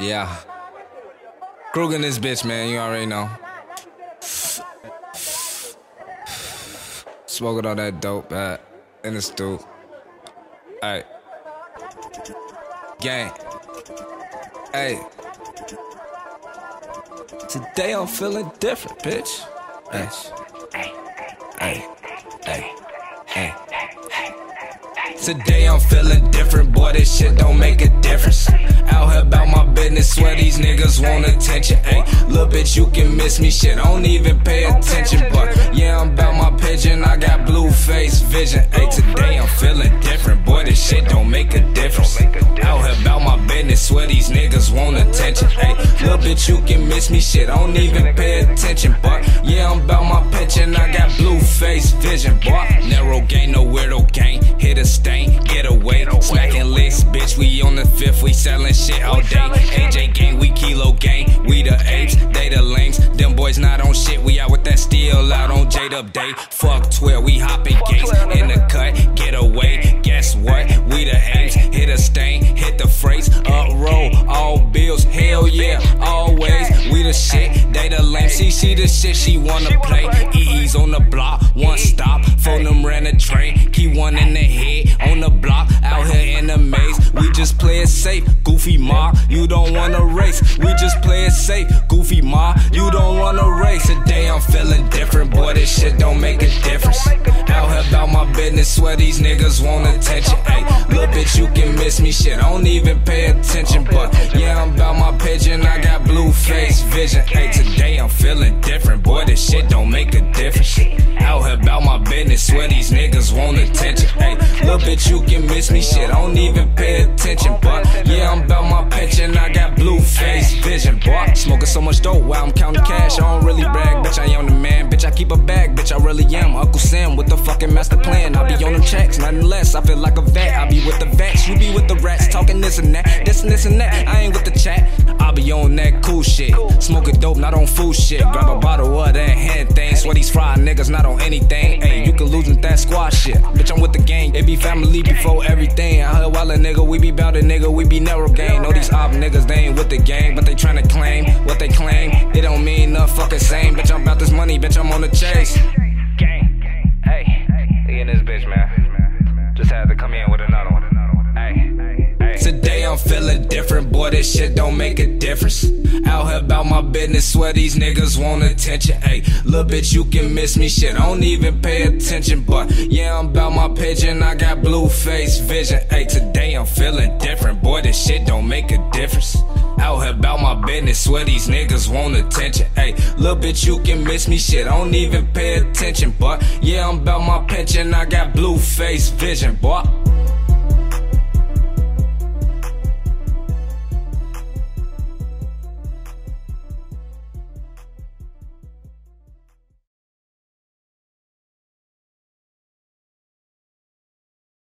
Yeah. Krug in this bitch, man. You already know. Smoking all that dope at in the stoop. Hey. Gang. Hey. Today I'm feeling different, bitch. Bitch. Hey. Hey. Hey. Hey. Today I'm feeling different, boy. This shit don't make a difference. Out here about my business, swear these niggas want attention. Ayy, little bitch, you can miss me, shit. Don't even pay attention, but yeah, I'm about my pigeon. I got blue face vision. Ayy, today I'm feeling different, boy. This shit don't make a difference. Out here about my business, swear these niggas want attention. Ayy, little bitch, you can miss me, shit. Don't even pay attention, but yeah, I'm about my pigeon. I got blue face vision, boy. Narrow game, no weirdo gang. Hit a stain, get away. Smacking licks, bitch. We on the fifth, we selling shit all day. AJ gang, we kilo gang. We the apes, they the lames. Them boys not on shit, we out with that steel out on Jade up day. Fuck 12, we hopping gates in the cut, get away. Guess what? We the apes, hit a stain, hit the phrase, up roll, all bills, hell yeah, always. We the shit, they the lame. See, she the shit she wanna play. EE's on the block, one stop, phone them ran a train. Key one in the head, on the block, out here in the maze. We just play it safe, goofy ma, you don't wanna race. We just play it safe, goofy ma, you don't wanna race. Today I'm feeling different, boy, this shit don't make a difference. Out here about my business, swear these niggas want attention. Ayy, bitch, you can miss me, shit, I don't even pay attention. But yeah, I'm about my pigeon, I got blue face vision. Ayy, today I'm feeling different, boy, this shit don't make a difference. Out here about my business, swear these niggas want attention. Hey, little bitch, you can miss me, shit, I don't even pay attention. But yeah, I'm about my pension, I got blue face vision, boy. Smoking so much dope while I'm counting cash, I don't really brag, bitch, I am the man, bitch, I keep a bag, bitch, I really am. Uncle Sam with the fucking master plan, I be on them checks, nothing less, I feel like a vet, I be with the vets, you be with the rats, talking this and that, this and this and that, I ain't with the chat, I be on that cool shit, smoking dope, not on food shit, grab a bottle of that hand thing, swear these fried niggas not on anything, ayy, you can lose with that squad shit, bitch, I'm with the gang, it be family before everything, I heard while a nigga, we be bout a nigga, we be narrow gang, know these op niggas, they ain't with the gang, but they tryna claim what they claim, it don't mean nothing fucking same, bitch, I'm about this money, bitch, I'm on the chase. Different, boy. This shit don't make a difference. Out here about my business, swear these niggas want attention. Ayy, little bitch, you can miss me, shit. Don't even pay attention, but yeah, I'm about my pigeon. I got blue face vision. Ayy, today I'm feeling different, boy. This shit don't make a difference. Out here about my business, swear these niggas want attention. Ayy, little bitch, you can miss me, shit. Don't even pay attention, but yeah, I'm about my pension. I got blue face vision, boy.